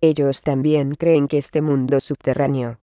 Ellos también creen que este mundo subterráneo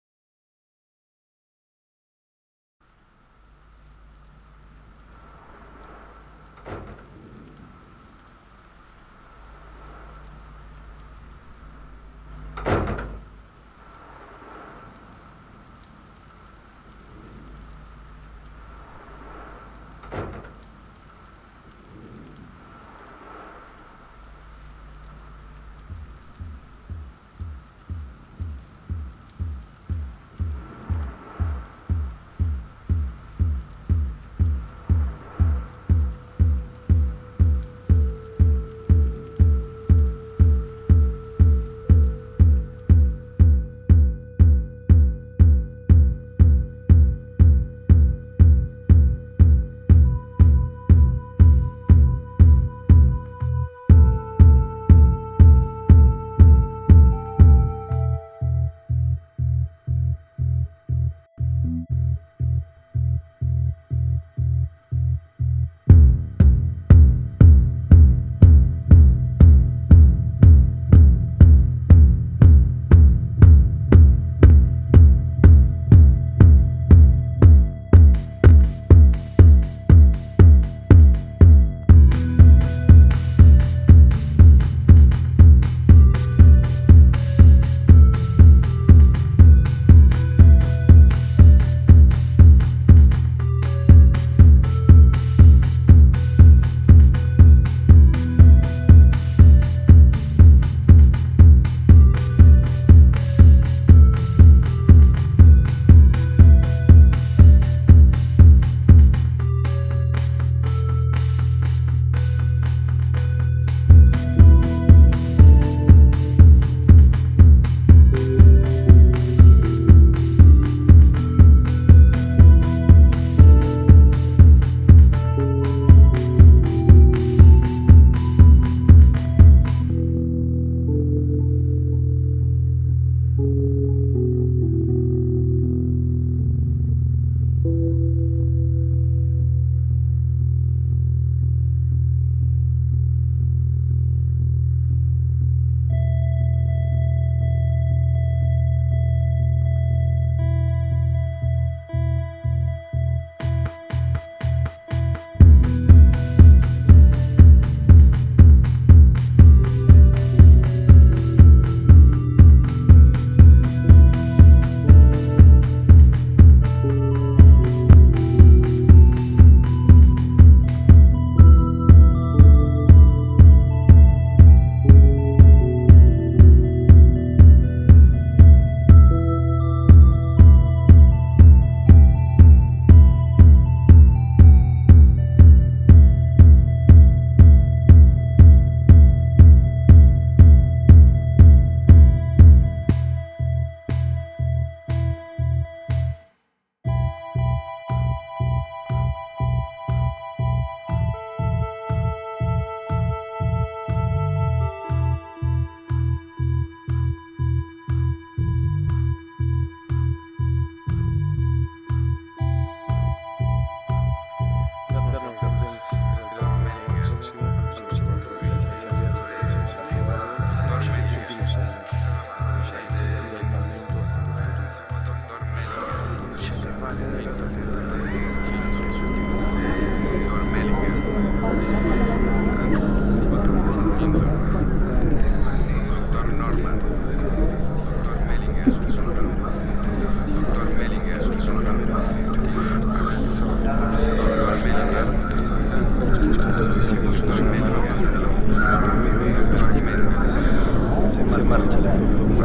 wsparcie Lewandowski.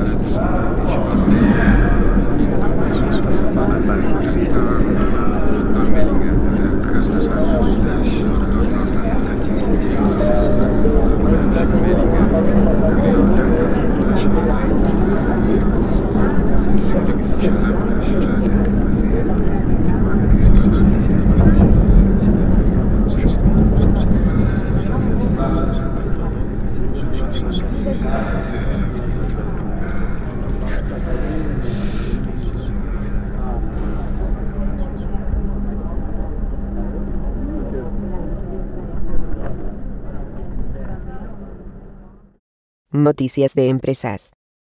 Thank you. Noticias de empresas.